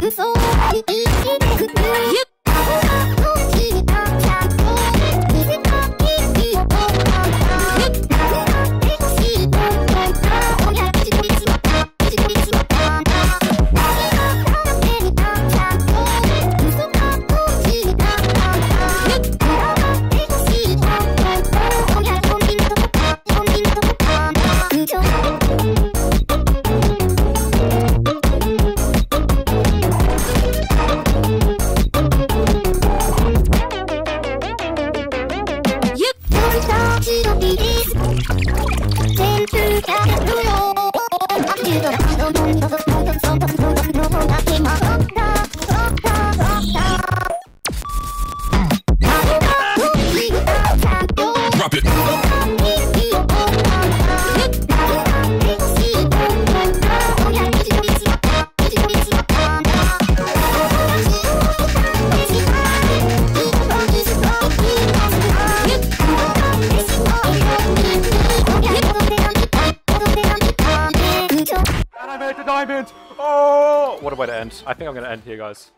嘘を言い diamond! Oh! What a way to end. I think I'm going to end here, guys.